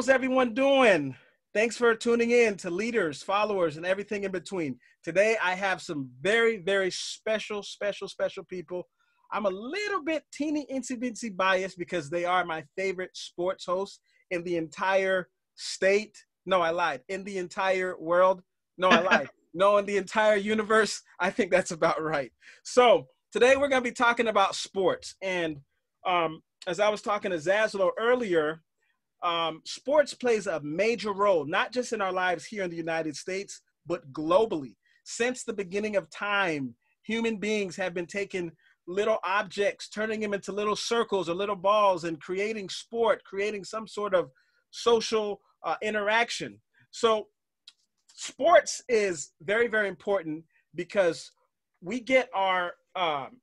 how's everyone doing? Thanks for tuning in to leaders, followers, and everything in between. Today, I have some very, very special, special, special people. I'm a little bit teeny incy bincy biased because they are my favorite sports hosts in the entire state. No, I lied. In the entire world. No, I lied. no, in the entire universe. I think that's about right. So today we're going to be talking about sports. And um, as I was talking to Zaslow earlier, um, sports plays a major role, not just in our lives here in the United States, but globally. Since the beginning of time, human beings have been taking little objects, turning them into little circles or little balls, and creating sport, creating some sort of social uh, interaction. So, sports is very, very important because we get our um,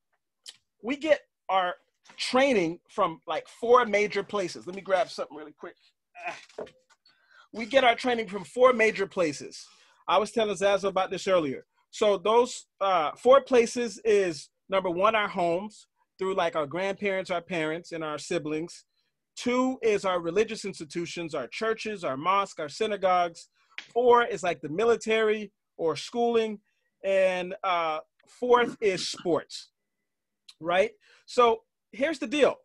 we get our training from like four major places. Let me grab something really quick. We get our training from four major places. I was telling Zazo about this earlier. So those uh, four places is number one, our homes through like our grandparents, our parents, and our siblings. Two is our religious institutions, our churches, our mosques, our synagogues. Four is like the military or schooling. And uh, fourth is sports, right? So here's the deal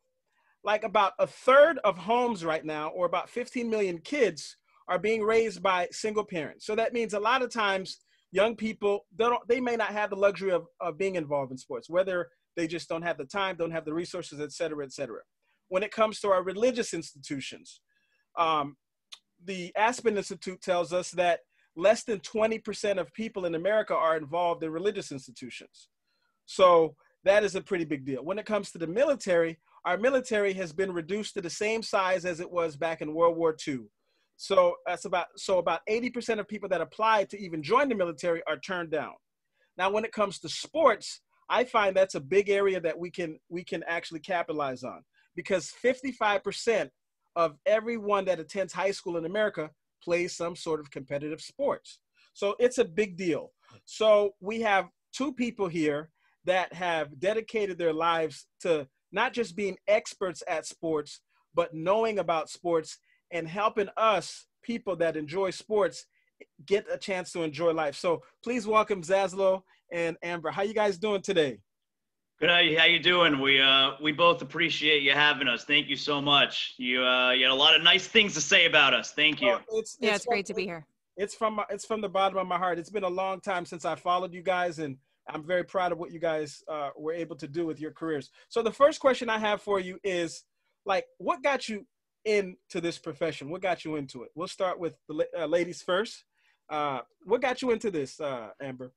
like about a third of homes right now, or about 15 million kids, are being raised by single parents. So that means a lot of times young people they don't they may not have the luxury of, of being involved in sports, whether they just don't have the time, don't have the resources, et cetera, et cetera. When it comes to our religious institutions, um, the Aspen Institute tells us that less than 20% of people in America are involved in religious institutions. So that is a pretty big deal. When it comes to the military, our military has been reduced to the same size as it was back in World War II. So that's about so about 80% of people that apply to even join the military are turned down. Now, when it comes to sports, I find that's a big area that we can we can actually capitalize on because 55% of everyone that attends high school in America plays some sort of competitive sports. So it's a big deal. So we have two people here that have dedicated their lives to not just being experts at sports, but knowing about sports and helping us, people that enjoy sports, get a chance to enjoy life. So please welcome Zaslow and Amber. How you guys doing today? Good. How you, how you doing? We uh we both appreciate you having us. Thank you so much. You uh you had a lot of nice things to say about us. Thank you. it's, it's, yeah, it's great to be here. It's from my, it's from the bottom of my heart. It's been a long time since I followed you guys and I'm very proud of what you guys uh, were able to do with your careers. So the first question I have for you is like, what got you into this profession? What got you into it? We'll start with the uh, ladies first. Uh, what got you into this, uh, Amber?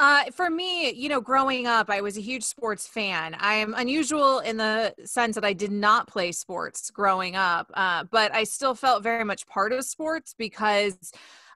Uh, for me, you know, growing up, I was a huge sports fan. I am unusual in the sense that I did not play sports growing up, uh, but I still felt very much part of sports because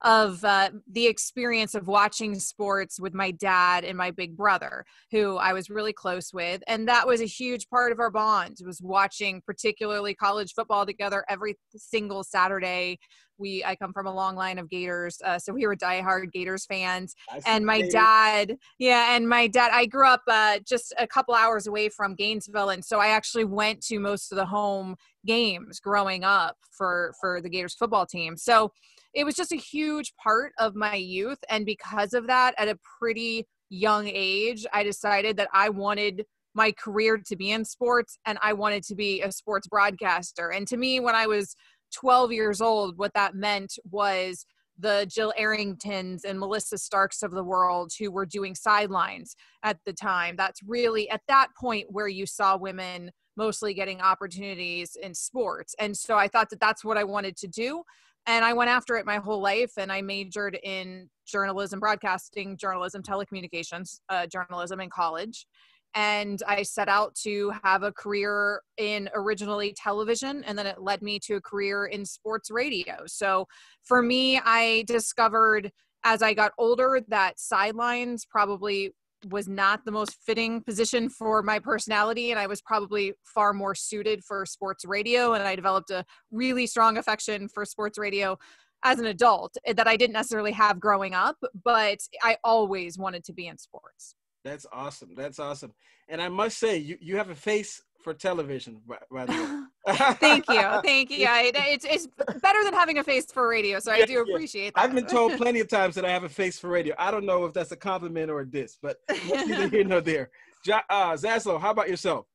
of uh, the experience of watching sports with my dad and my big brother, who I was really close with, and that was a huge part of our bond. Was watching particularly college football together every single Saturday. We I come from a long line of Gators, uh, so we were diehard Gators fans. And my dad, yeah, and my dad. I grew up uh, just a couple hours away from Gainesville, and so I actually went to most of the home games growing up for for the Gators football team. So it was just a huge part of my youth. And because of that, at a pretty young age, I decided that I wanted my career to be in sports and I wanted to be a sports broadcaster. And to me, when I was 12 years old, what that meant was the Jill Arringtons and Melissa Starks of the world who were doing sidelines at the time. That's really at that point where you saw women mostly getting opportunities in sports. And so I thought that that's what I wanted to do and I went after it my whole life and I majored in journalism, broadcasting, journalism, telecommunications, uh, journalism in college. And I set out to have a career in originally television, and then it led me to a career in sports radio. So for me, I discovered as I got older that sidelines probably was not the most fitting position for my personality and i was probably far more suited for sports radio and i developed a really strong affection for sports radio as an adult that i didn't necessarily have growing up but i always wanted to be in sports. That's awesome. That's awesome. And i must say you, you have a face for television, by, by the way. thank you, thank you. Yeah, it, it's it's better than having a face for radio, so I do appreciate yeah. that. I've been told plenty of times that I have a face for radio. I don't know if that's a compliment or a diss, but neither here nor there. Uh, Zaslow, how about yourself?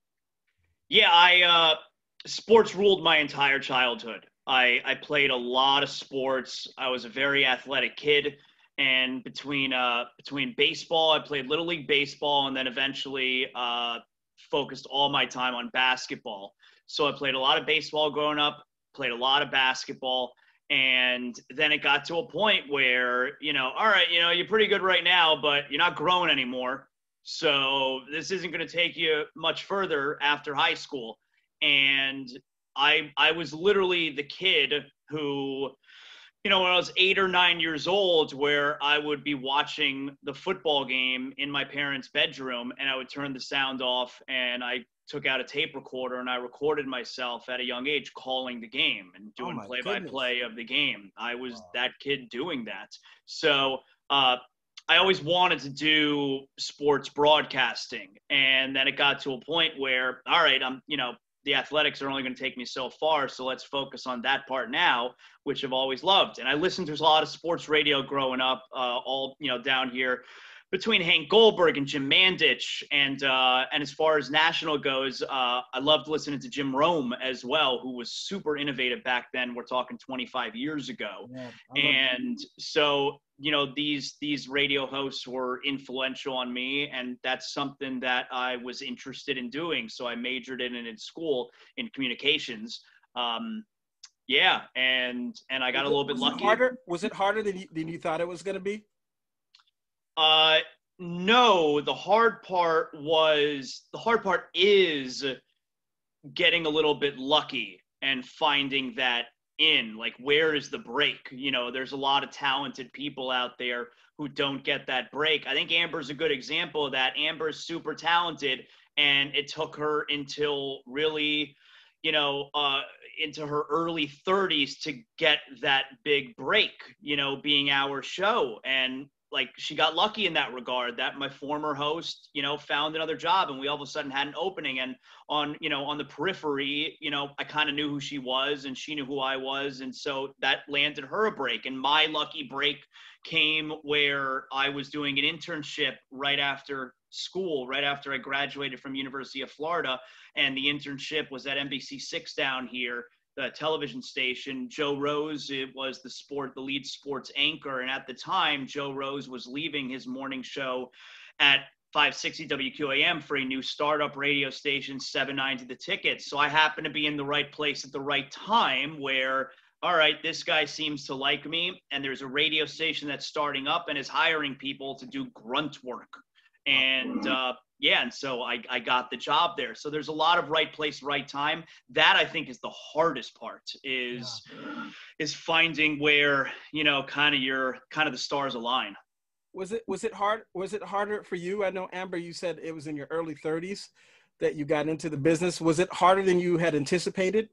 Yeah, I uh, sports ruled my entire childhood. I I played a lot of sports. I was a very athletic kid and between uh, between baseball, I played little league baseball, and then eventually uh, focused all my time on basketball. So I played a lot of baseball growing up, played a lot of basketball, and then it got to a point where you know, all right, you know, you're pretty good right now, but you're not growing anymore. So this isn't going to take you much further after high school. And I I was literally the kid who you know, when I was eight or nine years old, where I would be watching the football game in my parents' bedroom and I would turn the sound off and I took out a tape recorder and I recorded myself at a young age calling the game and oh doing play by play of the game. I was wow. that kid doing that. So, uh, I always wanted to do sports broadcasting. And then it got to a point where, all right, I'm, you know, the athletics are only going to take me so far. So let's focus on that part now, which I've always loved. And I listened to a lot of sports radio growing up, uh, all you know down here between Hank Goldberg and Jim Mandich, and uh, and as far as national goes, uh, I loved listening to Jim Rome as well, who was super innovative back then. We're talking 25 years ago, yeah, and so you know these these radio hosts were influential on me, and that's something that I was interested in doing. So I majored in it in school in communications. Um, yeah, and and I got a little bit lucky. harder? Was it harder than you, than you thought it was going to be? Uh, no, the hard part was the hard part is getting a little bit lucky and finding that in like where is the break? You know there's a lot of talented people out there who don't get that break. I think amber's a good example of that. Amber's super talented and it took her until really you know uh into her early 30s to get that big break you know being our show. And like she got lucky in that regard that my former host you know found another job and we all of a sudden had an opening. And on you know on the periphery you know i kind of knew who she was and she knew who i was. And so that landed her a break. And my lucky break came where i was doing an internship right after school right after i graduated from university of florida. And the internship was at nbc6 down here the television station. Joe Rose it was the sport, the lead sports anchor, and at the time, Joe Rose was leaving his morning show at 560 WQAM for a new startup radio station, 790 the tickets. So I happened to be in the right place at the right time where, all right, this guy seems to like me. And there's a radio station that's starting up and is hiring people to do grunt work. And uh, yeah, and so I, I got the job there. So there's a lot of right place, right time. That I think is the hardest part is yeah. is finding where, you know, kind of your kind of the stars align. Was it was it hard was it harder for you? I know Amber you said it was in your early 30s that you got into the business. Was it harder than you had anticipated?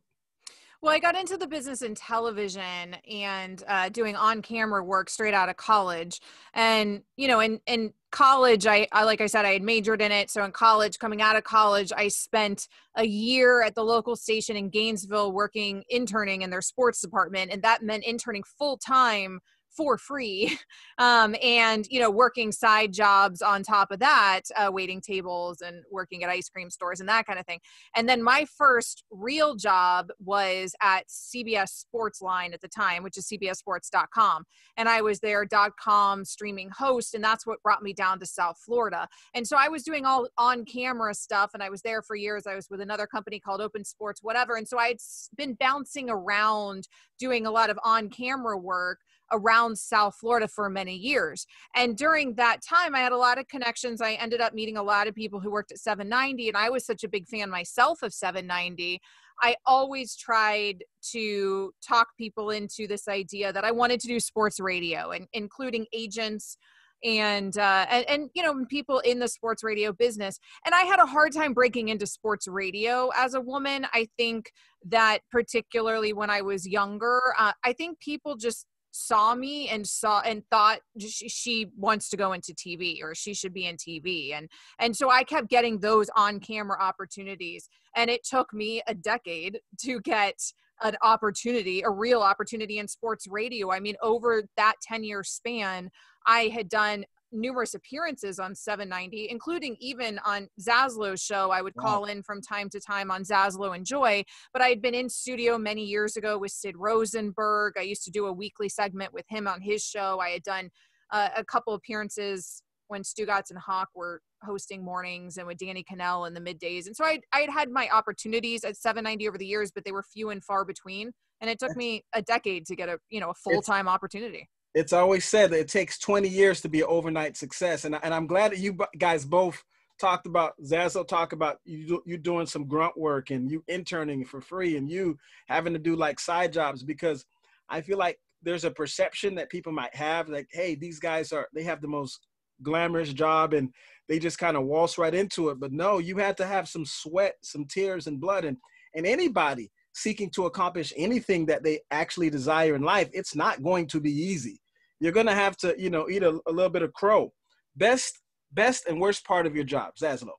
Well, I got into the business in television and uh, doing on-camera work straight out of college, and you know, and, in college, I, I like I said, I had majored in it. So in college, coming out of college, I spent a year at the local station in Gainesville working interning in their sports department, and that meant interning full time for free um, and you know working side jobs on top of that uh, waiting tables and working at ice cream stores and that kind of thing. And then my first real job was at cbs sports line at the time which is cbssports.com and i was their com streaming host and that's what brought me down to south florida. And so i was doing all on camera stuff and i was there for years. I was with another company called open sports whatever. And so i'd been bouncing around doing a lot of on camera work around South Florida for many years. And during that time, I had a lot of connections. I ended up meeting a lot of people who worked at 790, and I was such a big fan myself of 790. I always tried to talk people into this idea that I wanted to do sports radio, and including agents and uh and, and you know people in the sports radio business and i had a hard time breaking into sports radio as a woman i think that particularly when i was younger uh, i think people just saw me and saw and thought she, wants to go into TV or she should be in TV and and so I kept getting those on camera opportunities. And it took me a decade to get an opportunity a real opportunity in sports radio. I mean over that 10 year span I had done numerous appearances on 790, including even on Zaslow's show. I would call wow. in from time to time on Zaslow and Joy, but I had been in studio many years ago with Sid Rosenberg. I used to do a weekly segment with him on his show. I had done uh, a couple appearances when Stugotz and Hawk were hosting mornings and with Danny Kanell in the middays. And so I I had had my opportunities at 790 over the years, but they were few and far between. And it took me a decade to get a you know a full time opportunity it's always said that it takes 20 years to be an overnight success. And, and I'm glad that you guys both talked about, Zazo talked about you, you doing some grunt work and you interning for free and you having to do like side jobs because I feel like there's a perception that people might have like, hey, these guys are, they have the most glamorous job and they just kind of waltz right into it. But no, you had to have some sweat, some tears and blood. And, and anybody seeking to accomplish anything that they actually desire in life, it's not going to be easy you're gonna have to, you know, eat a, a little bit of crow. Best, best and worst part of your job, Zaslow.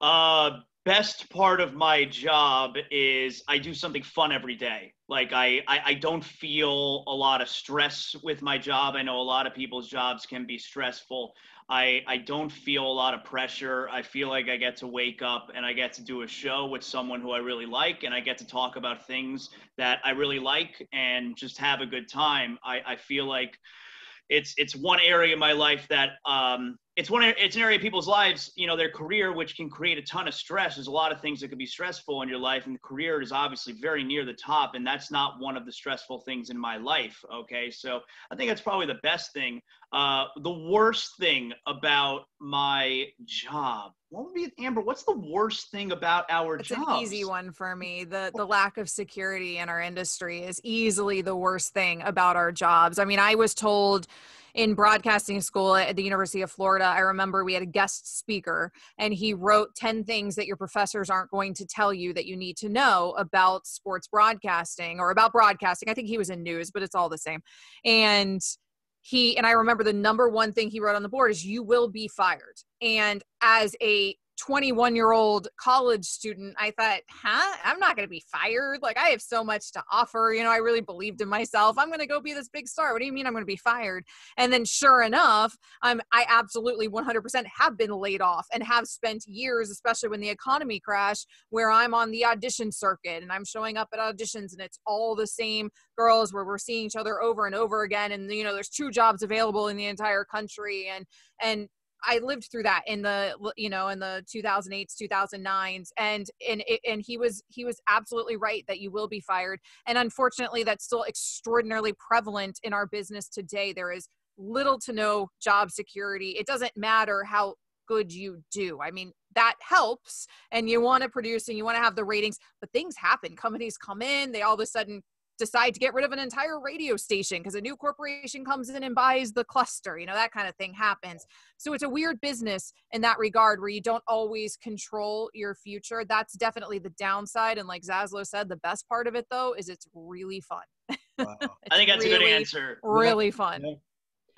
Uh, best part of my job is I do something fun every day. Like I, I, I don't feel a lot of stress with my job. I know a lot of people's jobs can be stressful. I, I don't feel a lot of pressure. I feel like I get to wake up and I get to do a show with someone who I really like and I get to talk about things that I really like and just have a good time. I, I feel like it's it's one area of my life that um, it's one it's an area of people's lives you know their career which can create a ton of stress. There's a lot of things that can be stressful in your life and the career is obviously very near the top and that's not one of the stressful things in my life okay? So i think that's probably the best thing. Uh, the worst thing about my job. What would be amber what's the worst thing about our it's jobs? an easy one for me. The the lack of security in our industry is easily the worst thing about our jobs. I mean i was told in broadcasting school at the University of Florida, I remember we had a guest speaker and he wrote 10 things that your professors aren't going to tell you that you need to know about sports broadcasting or about broadcasting. I think he was in news, but it's all the same. And he and I remember the number one thing he wrote on the board is you will be fired. And as a 21 year old college student, I thought, huh, I'm not going to be fired. Like, I have so much to offer. You know, I really believed in myself. I'm going to go be this big star. What do you mean I'm going to be fired? And then, sure enough, I'm, I absolutely 100% have been laid off and have spent years, especially when the economy crashed, where I'm on the audition circuit and I'm showing up at auditions and it's all the same girls where we're seeing each other over and over again. And, you know, there's two jobs available in the entire country. And, and I lived through that in the you know in the 2008s 2009s and and and he was he was absolutely right that you will be fired and unfortunately that's still extraordinarily prevalent in our business today. There is little to no job security. It doesn't matter how good you do. I mean that helps and you want to produce and you want to have the ratings but things happen. Companies come in they all of a sudden decide to get rid of an entire radio station because a new corporation comes in and buys the cluster. You know, that kind of thing happens. So it's a weird business in that regard where you don't always control your future. That's definitely the downside. And like Zaslow said, the best part of it though is it's really fun. Wow. I think that's really, a good answer. Really fun. Yeah.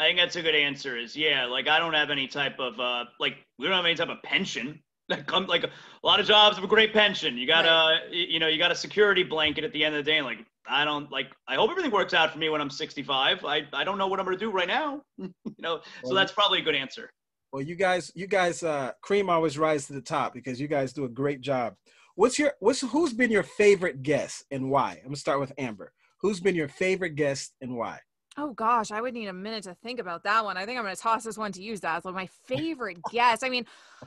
I think that's a good answer. Is yeah, like I don't have any type of uh, like we don't have any type of pension that come like a lot of jobs have a great pension. You got right. a you know you got a security blanket at the end of the day. Like I don't like. I hope everything works out for me when I'm 65. I I don't know what I'm gonna do right now. you know, well, so that's probably a good answer. Well, you guys, you guys, uh, cream always rise to the top because you guys do a great job. What's your what's who's been your favorite guest and why? I'm gonna start with Amber. Who's been your favorite guest and why? Oh gosh, I would need a minute to think about that one. I think I'm going to toss this one to you, Zaslow. My favorite guest. I mean,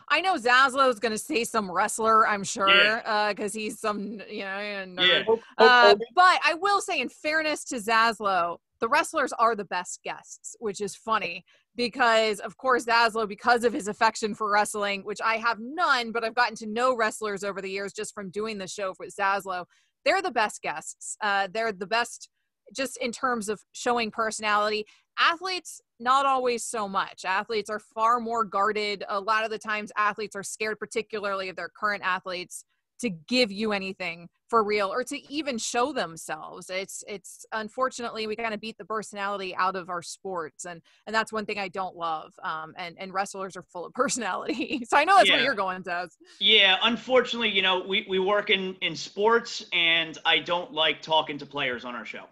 I know Zaslow is going to say some wrestler, I'm sure, because yeah. uh, he's some, you know, nerd. Yeah. Uh, but I will say, in fairness to Zaslow, the wrestlers are the best guests, which is funny because, of course, Zaslow, because of his affection for wrestling, which I have none, but I've gotten to know wrestlers over the years just from doing the show with Zaslow. They're the best guests. Uh, they're the best just in terms of showing personality. Athletes, not always so much. Athletes are far more guarded. A lot of the times, athletes are scared, particularly of their current athletes, to give you anything for real or to even show themselves it's it's unfortunately we kind of beat the personality out of our sports and and that's one thing i don't love um and and wrestlers are full of personality so i know that's Yeah. what you're going to Yeah, unfortunately, you know, we, we work in, in sports and I don't like talking to players on our show.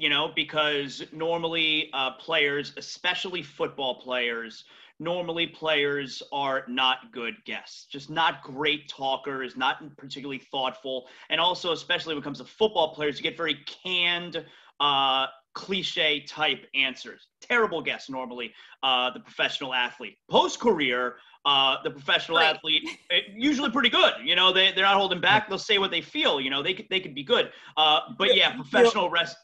You know, because normally uh, players, especially football players, normally players are not good guests, just not great talkers, not particularly thoughtful. And also, especially when it comes to football players, you get very canned, uh, cliche type answers. Terrible guests normally, uh, the professional athlete. Post career, uh, the professional Right. athlete eh, usually pretty good. You know, they they're not holding back. They'll say what they feel. You know, they could they could be good. Uh, but yeah, professional rest.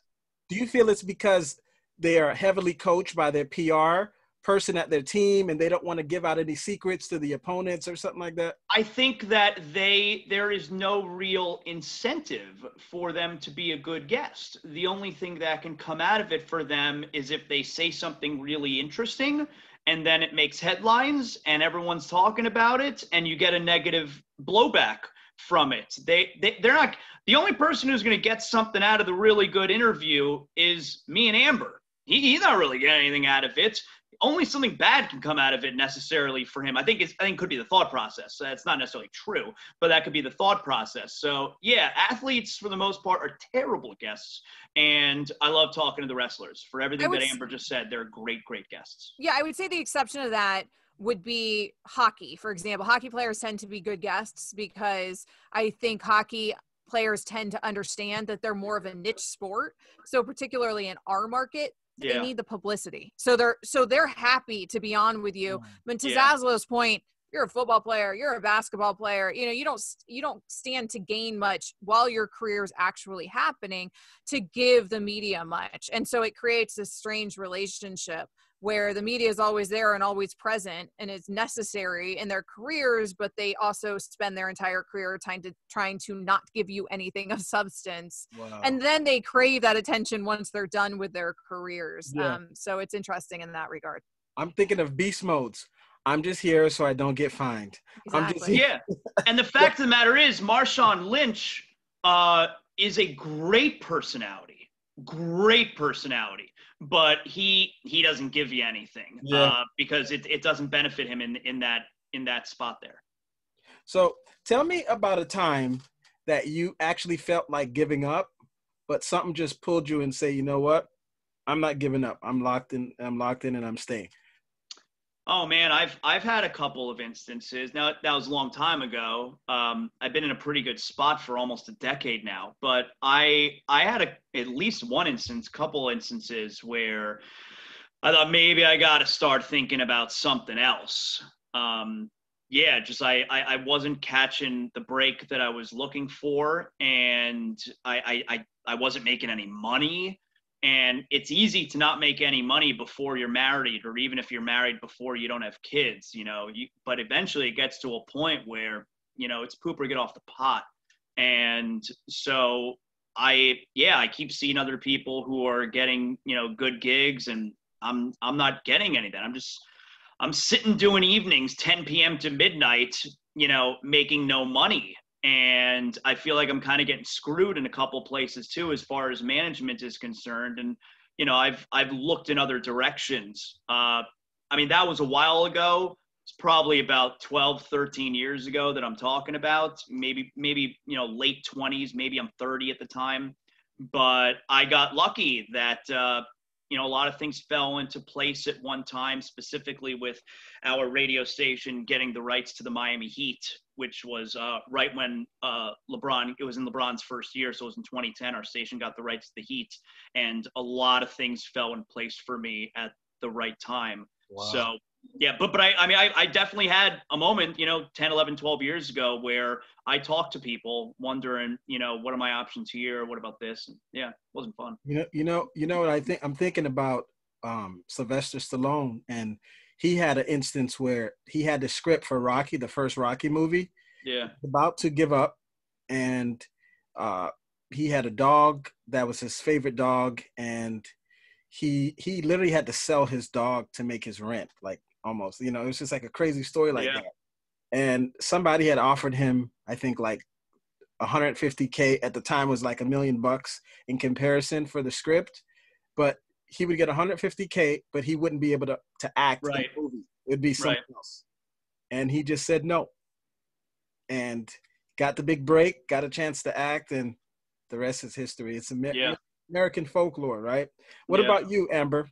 Do you feel it's because they are heavily coached by their PR person at their team and they don't want to give out any secrets to the opponents or something like that? I think that they there is no real incentive for them to be a good guest. The only thing that can come out of it for them is if they say something really interesting and then it makes headlines and everyone's talking about it and you get a negative blowback from it. They, they they're not the only person who's going to get something out of the really good interview is me and Amber. He, he's not really getting anything out of it only something bad can come out of it necessarily for him. I think it's I think could be the thought process. So that's not necessarily true, but that could be the thought process. So yeah, athletes for the most part are terrible guests, and I love talking to the wrestlers. For everything that Amber just said, they're great, great guests. yeah i would say the exception of that would be hockey for example hockey players tend to be good guests because i think hockey players tend to understand that they're more of a niche sport so particularly in our market they need the publicity. So they're so they're happy to be on with you. Mm. But to Yeah. Zaslow's point, you're a football player, you're a basketball player. You know, you don't you don't stand to gain much while your career is actually happening to give the media much. And so it creates this strange relationship where the media is always there and always present and is necessary in their careers, but they also spend their entire career trying to trying to not give you anything of substance Wow. and then they crave that attention once they're done with their careers. Yeah. Um, so it's interesting in that regard. I'm thinking of beast modes. I'm just here so I don't get fined. I'm just Exactly. yeah. And the fact of the matter is, Marshawn Lynch uh, is a great personality, great personality. But he he doesn't give you anything Yeah. uh, because it, it doesn't benefit him in in that in that spot there. So tell me about a time that you actually felt like giving up, but something just pulled you and say, you know what? I'm not giving up. I'm locked in. I'm locked in, and I'm staying. Oh man, I've I've had a couple of instances. Now that was a long time ago. Um, I've been in a pretty good spot for almost a decade now. But I I had a, at least one instance, couple instances where I thought maybe I got to start thinking about something else. Um, yeah, just I, I I wasn't catching the break that I was looking for, and I I I, I wasn't making any money and it's easy to not make any money before you're married or even if you're married before you don't have kids you know you, but eventually it gets to a point where you know it's poop or get off the pot. And so i yeah i keep seeing other people who are getting you know good gigs and i'm i'm not getting anything. I'm just i'm sitting doing evenings 10 p.m to midnight you know making no money and I feel like I'm kind of getting screwed in a couple places too, as far as management is concerned. And you know, I've I've looked in other directions. Uh, I mean, that was a while ago. It's probably about 12, 13 years ago that I'm talking about. Maybe maybe you know late 20s. Maybe I'm 30 at the time. But I got lucky that uh, you know a lot of things fell into place at one time, specifically with our radio station getting the rights to the Miami Heat which was uh, right when uh, LeBron, it was in LeBron's first year. So it was in 2010. Our station got the rights to the Heat, and a lot of things fell in place for me at the right time. So, yeah, but, but I, I mean, I, I definitely had a moment, you know, 10, 11, 12 years ago where I talked to people wondering, you know, what are my options here? What about this? And yeah, it wasn't fun. You know, you know, you know what I think? I'm thinking about um, Sylvester Stallone, and he had an instance where he had the script for Rocky, the first Rocky movie, Yeah. about to give up, and uh, he had a dog that was his favorite dog, and he he literally had to sell his dog to make his rent, like almost. You know, it was just like a crazy story like Yeah. that. And somebody had offered him, I think, like 150k at the time was like a million bucks in comparison for the script, but he would get 150k, but he wouldn't be able to to act Right. in the movie. It would be something else, and he just said no, and got the big break, got a chance to act, and the rest is history. It's Amer- Yeah. American folklore, right? What Yeah. about you, Amber?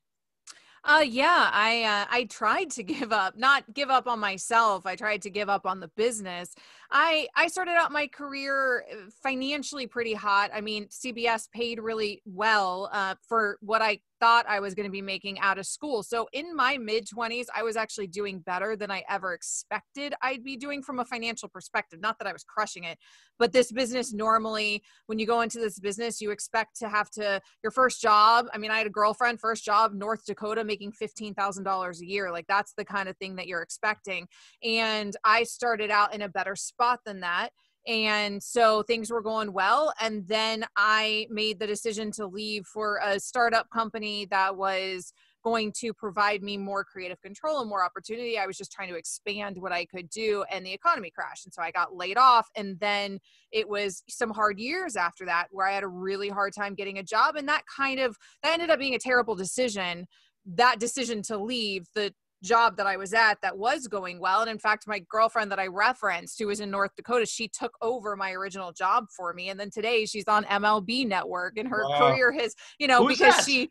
Uh yeah, I uh, I tried to give up, not give up on myself. I tried to give up on the business. I I started out my career uh, financially pretty hot. I mean, CBS paid really well uh, for what I thought I was going to be making out of school. So in my mid 20s, I was actually doing better than I ever expected I'd be doing from a financial perspective. Not that I was crushing it, but this business normally when you go into this business, you expect to have to your first job. I mean, I had a girlfriend, first job, North Dakota, making $15,000 a year. Like that's the kind of thing that you're expecting. And I started out in a better spot than that. And so things were going well. And then I made the decision to leave for a startup company that was going to provide me more creative control and more opportunity. I was just trying to expand what I could do, and the economy crashed. And so I got laid off. And then it was some hard years after that where I had a really hard time getting a job. And that kind of that ended up being a terrible decision. That decision to leave the job that I was at that was going well. And in fact, my girlfriend that I referenced, who was in North Dakota, she took over my original job for me. And then today she's on MLB Network, and her Wow. career has, you know, Who's because that? she.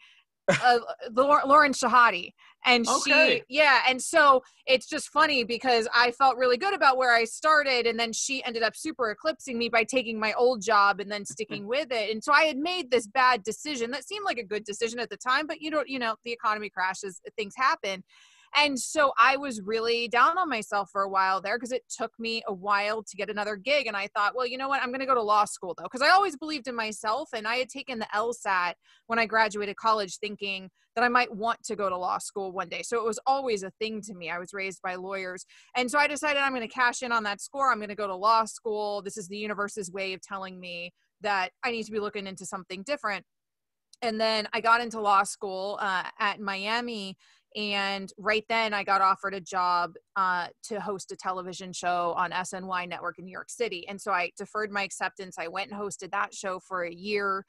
Uh, Lauren Shehadi, and Okay. she, yeah, and so it's just funny because I felt really good about where I started, and then she ended up super eclipsing me by taking my old job and then sticking with it. And so I had made this bad decision that seemed like a good decision at the time, but you don't, you know, the economy crashes, things happen. And so I was really down on myself for a while there because it took me a while to get another gig. And I thought, well, you know what? I'm going to go to law school though, because I always believed in myself. And I had taken the LSAT when I graduated college thinking that I might want to go to law school one day. So it was always a thing to me. I was raised by lawyers. And so I decided I'm going to cash in on that score. I'm going to go to law school. This is the universe's way of telling me that I need to be looking into something different. And then I got into law school uh, at Miami. And right then, I got offered a job uh, to host a television show on SNY Network in New York City. And so I deferred my acceptance. I went and hosted that show for a year.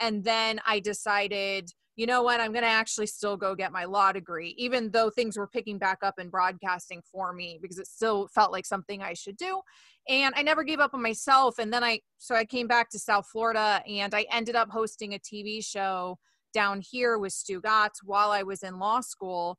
And then I decided, you know what, I'm going to actually still go get my law degree, even though things were picking back up in broadcasting for me because it still felt like something I should do. And I never gave up on myself. And then I, so I came back to South Florida and I ended up hosting a TV show down here with Stugotz while I was in law school.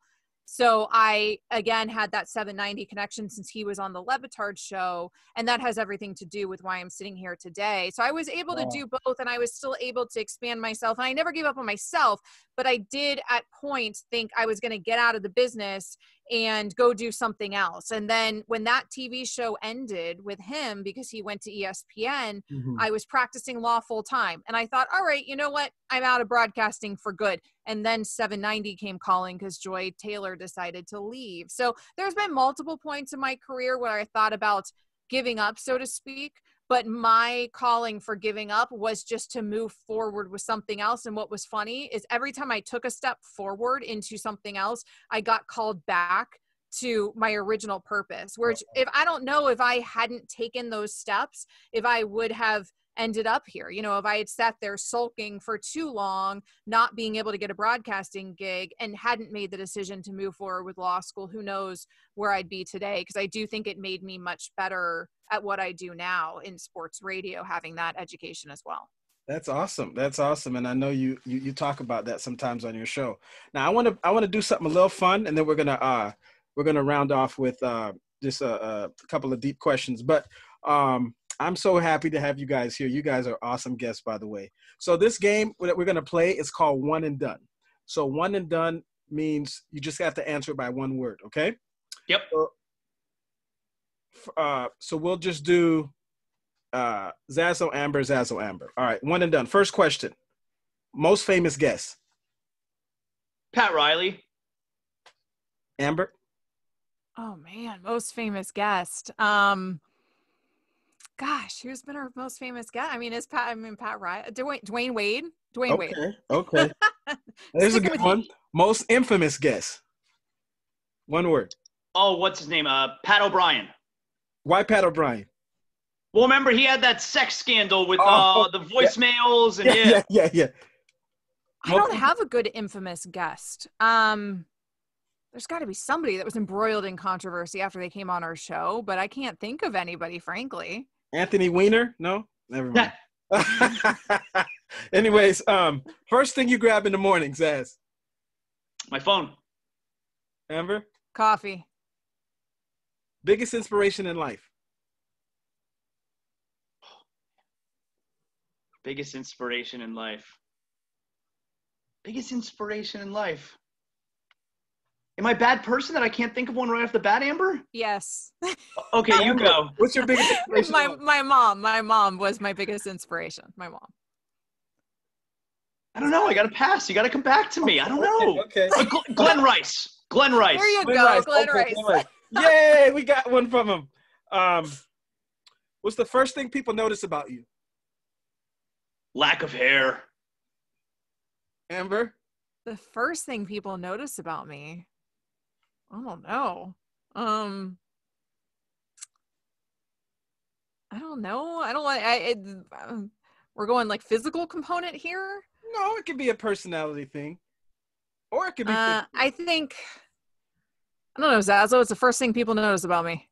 So I again had that 790 connection since he was on the Le Batard show, and that has everything to do with why I'm sitting here today. So I was able to do both, and I was still able to expand myself. And I never gave up on myself, but I did at points think I was going to get out of the business and go do something else. And then when that TV show ended with him because he went to ESPN, Mhm. I was practicing law full time. And I thought, all right, you know what? I'm out of broadcasting for good. And then 790 came calling because Joy Taylor decided to leave. So there's been multiple points in my career where I thought about giving up, so to speak. But my calling for giving up was just to move forward with something else. And what was funny is every time I took a step forward into something else, I got called back to my original purpose. Which, uh-huh. if I don't know if I hadn't taken those steps, if I would have ended up here. You know, if I had sat there sulking for too long, not being able to get a broadcasting gig, and hadn't made the decision to move forward with law school, who knows where I'd be today? Because I do think it made me much better at what I do now in sports radio, having that education as well. That's awesome. That's awesome, and I know you, you you talk about that sometimes on your show. Now I want to I want to do something a little fun, and then we're gonna uh we're gonna round off with uh just a, a couple of deep questions. But um I'm so happy to have you guys here. You guys are awesome guests, by the way. So this game that we're gonna play is called One and Done. So one and done means you just have to answer it by one word. Okay. Yep. So, uh, so we'll just do uh, Zazzle Amber, Zazzle Amber. All right, one and done. First question. Most famous guest. Pat Riley. Amber. Oh man, most famous guest. Um, gosh, who's been our most famous guest? I mean, is Pat? I mean, Pat Riley, Dwyane, Dwyane Wade, Dwyane Wade. Okay. Okay. There's a good with one. Most infamous guest. One word. Oh, what's his name? Uh, Pat O'Brien. Why Pat O'Brien? Well, remember he had that sex scandal with Oh, uh, the voicemails and Yeah, yeah. yeah, yeah, yeah. I don't have a good infamous guest. Um, there's got to be somebody that was embroiled in controversy after they came on our show, but I can't think of anybody, frankly. Anthony Weiner? No, never mind. Anyways, um, first thing you grab in the morning, Zaz. My phone. Amber, Coffee. biggest inspiration in life. Biggest inspiration in life. Biggest inspiration in life. Am I a bad person that I can't think of one right off the bat, Amber? Yes. Okay, you go. What's your biggest inspiration? my my mom. My mom was my biggest inspiration. My mom. I don't know. I got to pass. You got to come back to me. I don't know. Okay. Uh, Gl- Glen Rice. Glen Rice. There you Glen go, Rice. Glen Okay, Rice. Glen Rice. Yay, we got one from him. Um, what's the first thing people notice about you, Lack of hair. Amber? The first thing people notice about me, I don't know. Um, I don't know. I don't like. I. It, um, we're going like physical component here. No, it could be a personality thing, or it could be. Uh, I think. I don't know, Zazo. It's the first thing people notice about me.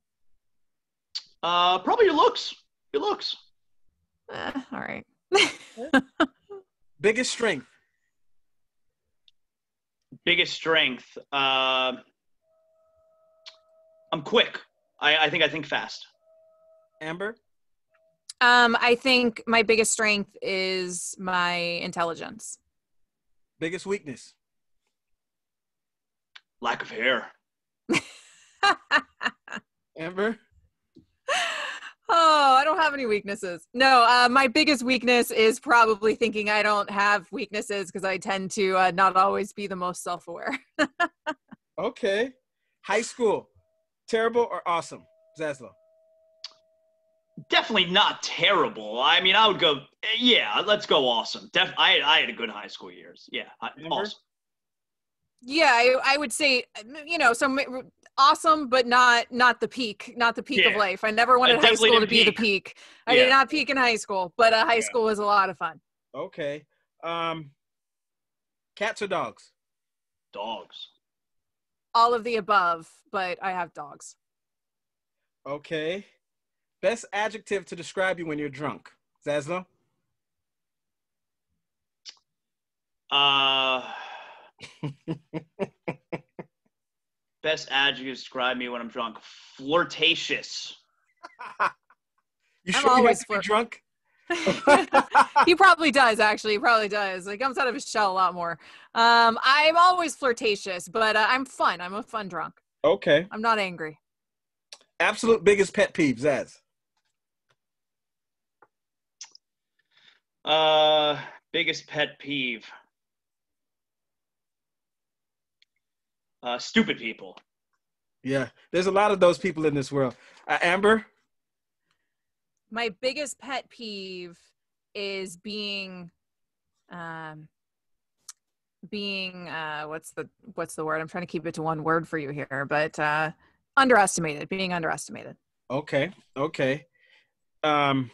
Uh, probably your looks. Your looks. Eh, all right. biggest strength. Biggest strength. Uh, I'm quick. I, I think I think fast. Amber, Um, I think my biggest strength is my intelligence. biggest weakness. Lack of hair. Amber, Oh, I don't have any weaknesses. No, uh, my biggest weakness is probably thinking I don't have weaknesses because I tend to uh, not always be the most self aware. okay. High school, terrible or awesome? Zaslow. Definitely not terrible. I mean, I would go. Yeah, let's go. Awesome. Def. I I had a good high school years. Yeah, I- Amber? awesome. yeah, I, I would say, uh, you know, so awesome, but not not the peak, not the peak of life. I never wanted high school to didn't be the peak. peak. I did not peak in high school, but uh, high Yeah. school was a lot of fun. Okay. Um, cats or dogs? Dogs. All of the above, but I have dogs. Okay. Best adjective to describe you when you're drunk? Zaslow? Uh, best adjective to describe me when I'm drunk. Flirtatious. You I'm sure you always have to be drunk? he probably does actually he probably does he comes out of his shell a lot more um i'm always flirtatious but uh, i'm fun i'm a fun drunk okay. i'm not angry Absolute biggest pet peeves Zaz. Uh, biggest pet peeve. Uh, stupid people. Yeah, there's a lot of those people in this world. Uh, Amber? My biggest pet peeve is being um being uh what's the what's the word i'm trying to keep it to one word for you here but uh underestimated being underestimated Okay, okay. Um,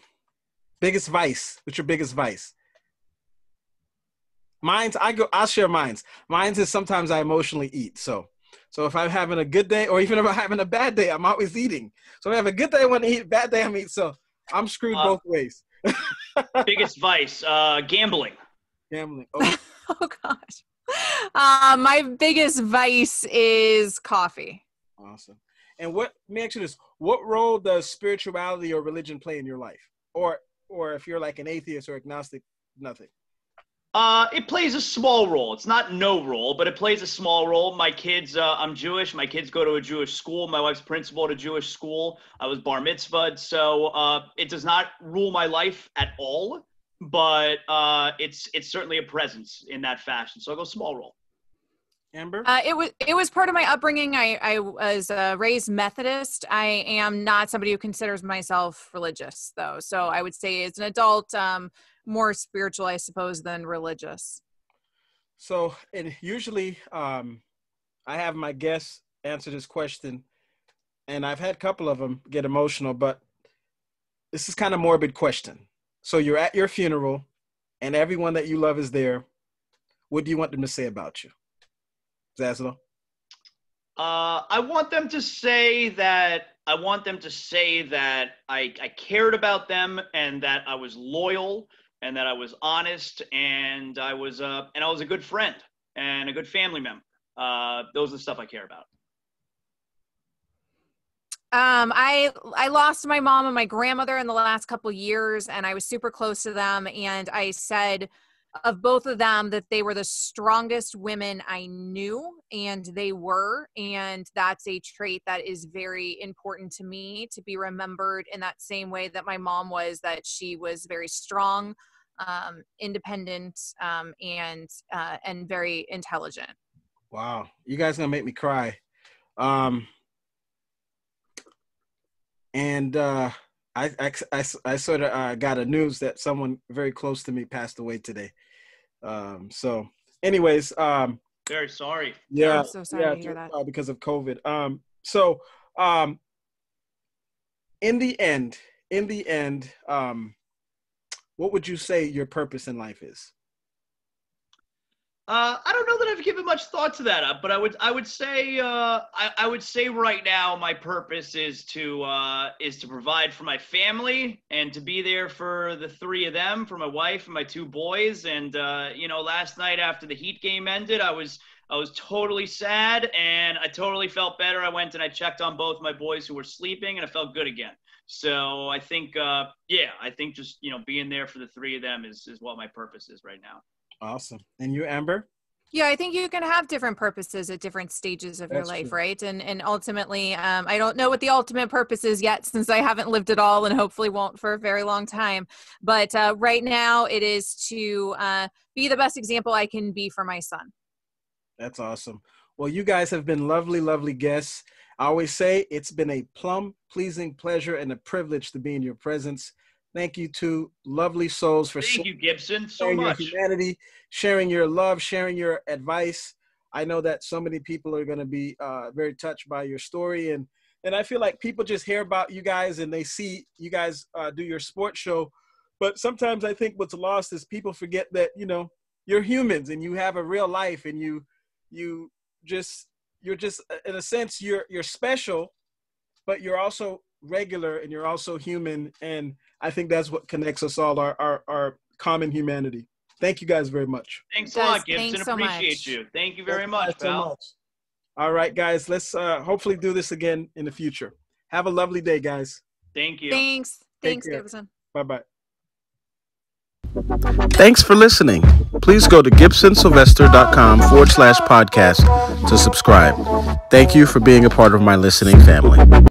biggest vice. What's your biggest vice? Mine's. I go. I'll share mine's. Mine's is sometimes I emotionally eat. So, so if I'm having a good day, or even if I'm having a bad day, I'm always eating. So if I have a good day, I want to eat. Bad day, I'm eating. So I'm screwed Uh, both ways. Biggest vice. Uh, gambling. Gambling. Oh, oh gosh uh, my biggest vice is coffee awesome. And what? Let me ask you this: What role does spirituality or religion play in your life? Or, or if you're like an atheist or agnostic, nothing. Uh, it plays a small role. It's not no role, but it plays a small role. My kids, uh, I'm Jewish. My kids go to a Jewish school. My wife's principal at a Jewish school. I was bar mitzvahed, so uh, it does not rule my life at all. But uh, it's it's certainly a presence in that fashion. So I go small role. Amber. Uh, it was it was part of my upbringing. I I was uh, raised Methodist. I am not somebody who considers myself religious, though. So I would say, as an adult, um, more spiritual, I suppose, than religious. So, and usually, um, I have my guests answer this question, and I've had a couple of them get emotional. But this is kind of morbid question. So you're at your funeral, and everyone that you love is there. What do you want them to say about you, Zaslow? Uh, I want them to say that I want them to say that I, I cared about them and that I was loyal and that I was honest and I was uh, and I was a good friend and a good family member. Uh, those are the stuff I care about. Um, I I lost my mom and my grandmother in the last couple years, and I was super close to them. And I said of both of them that they were the strongest women I knew, and they were. And that's a trait that is very important to me to be remembered in that same way that my mom was. That she was very strong, um, independent, um, and uh, and very intelligent. Wow, you guys gonna make me cry. Um, and uh, I, I, I, I sort of uh, got a news that someone very close to me passed away today. Um, so, anyways, um, very sorry. Yeah, I'm so sorry yeah, to hear that. uh, because of COVID. Um, so, um, in the end, in the end, um, what would you say your purpose in life is? Uh, I don't know that I've given much thought to that, uh, but I would I would say uh, I, I would say right now my purpose is to uh, is to provide for my family and to be there for the three of them, for my wife and my two boys. And uh, you know, last night after the Heat game ended, I was I was totally sad and I totally felt better. I went and I checked on both my boys who were sleeping, and I felt good again. So I think, uh, yeah, I think just you know being there for the three of them is is what my purpose is right now. Awesome. And you, Amber? Yeah, I think you can have different purposes at different stages of That's your life, true. right? And and ultimately, um, I don't know what the ultimate purpose is yet, since I haven't lived it all, and hopefully won't for a very long time. But uh, right now, it is to uh, be the best example I can be for my son. That's awesome. Well, you guys have been lovely, lovely guests. I always say it's been a plum pleasing pleasure and a privilege to be in your presence. Thank you to lovely souls for Thank you, Gibson, so sharing much. your humanity, sharing your love, sharing your advice. I know that so many people are going to be uh, very touched by your story, and and I feel like people just hear about you guys and they see you guys uh, do your sports show, but sometimes I think what's lost is people forget that you know you're humans and you have a real life and you you just you're just in a sense you're you're special, but you're also regular and you're also human and I think that's what connects us all, our, our, our common humanity. Thank you guys very much. Thanks a Guys, lot, Gibson. thanks so Appreciate much. you. Thank you very Thank much, guys so much. All right, guys, let's uh, hopefully do this again in the future. Have a lovely day, guys. Thank you. Thanks, Take thanks, care. Gibson. Bye bye. Thanks for listening. Please go to gibsonsylvestre.com forward slash podcast to subscribe. Thank you for being a part of my listening family.